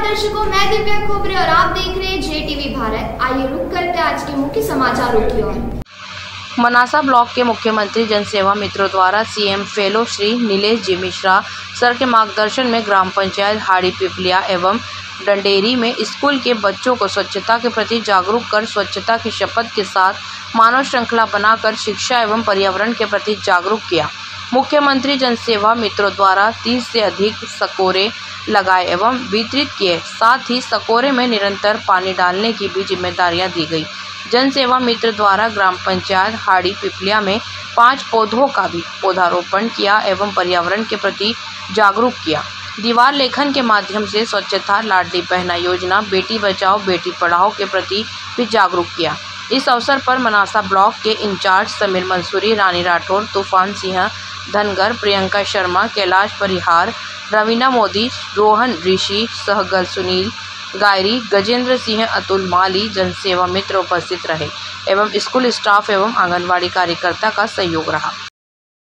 दर्शकों, मैं दिव्या खोबरे और आप देख रहे हैं जे टीवी भारत। आइए रुक करते आज के मुख्य समाचारों की ओर। मनासा ब्लॉक के मुख्यमंत्री जनसेवा मित्रों द्वारा CM fellow Shri Nilesh ji Mishra, sir के मार्गदर्शन में ग्राम पंचायत हाड़ी पिपलिया एवं डंडेरी में स्कूल के बच्चों को स्वच्छता के प्रति जागरूक कर स्वच्छता की शपथ के साथ मानव श्रृंखला बनाकर शिक्षा एवं पर्यावरण के प्रति जागरूक किया। मुख्यमंत्री जनसेवा मित्रों द्वारा 30 से अधिक सकोरे लगाए एवं वितरित किए। साथ ही सकोरे में निरंतर पानी डालने की भी जिम्मेदारियाँ दी गई। जनसेवा मित्र द्वारा ग्राम पंचायत हाड़ी पिपलिया में पाँच पौधों का भी पौधारोपण किया एवं पर्यावरण के प्रति जागरूक किया। दीवार लेखन के माध्यम से स्वच्छता, लाडली पहना योजना, बेटी बचाओ, बेटी पढ़ाओ के प्रति भी जागरूक किया। इस अवसर पर मनासा ब्लॉक के इंचार्ज समीर मंसूरी, रानी राठौर, तूफ़ान सिंह धनगर, प्रियंका शर्मा, कैलाश परिहार, रवीना मोदी, रोहन ऋषि, सहगल सुनील, गायरी, गजेंद्र सिंह, अतुल माली, जनसेवा मित्र उपस्थित रहे, एवं स्कूल स्टाफ एवं आंगनबाड़ी कार्यकर्ता का सहयोग रहा।